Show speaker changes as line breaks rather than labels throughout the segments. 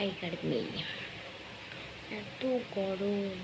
High মেয়ে এত গরম।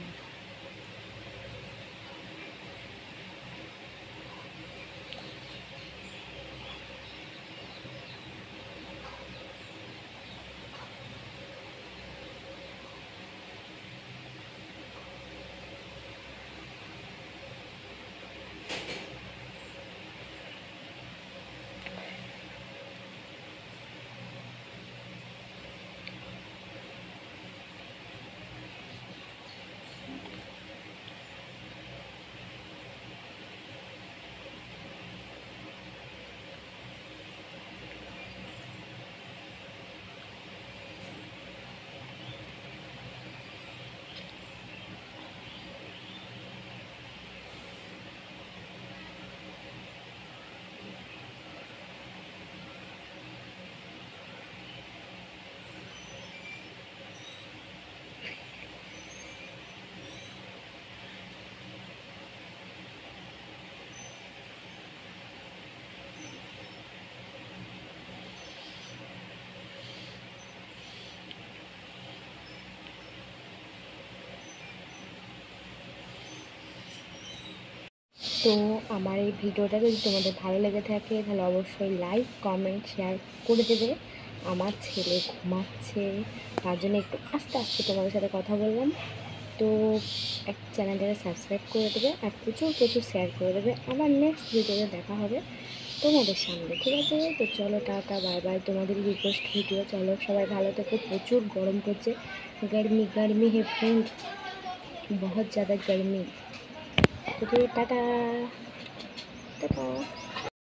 তো আমার এই ভিডিওটা যদি তোমাদের ভালো লেগে থাকে তাহলে অবশ্যই লাইক কমেন্ট শেয়ার করে দেবে আমার ছেলে ঘুমাচ্ছে তার জন্য একটু আস্তে আস্তে তোমাদের সাথে কথা বললাম তো এক চ্যানেলটাকে সাবস্ক্রাইব করে দেবে আর প্রচুর প্রচুর শেয়ার করে দেবে আবার নেক্সট ভিডিওতে দেখা হবে তোমাদের সামনে ঠিক আছে তো চলো টাটা বাই বাই তোমাদের রিকোয়েস্ট ভিডিও চলো সবাই ভালো থেকো প্রচুর গরম পড়ছে गर्मी गर्मी है फ्रेंड बहुत ज़्यादा गर्मी Jadi, tata.